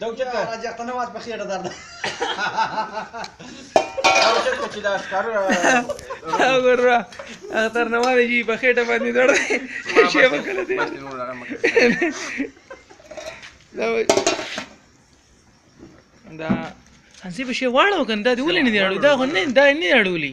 دو چکه راځه ته نه واټ په خیره درد دو چکه چې دا ښکار وګوره اختر نه وایي جی په خیټه باندې دړ شي وکړه دې دا دا هنسي به شي واړو کنه دا دی ولې نه دی اړو دا خو نه دا نه اړولي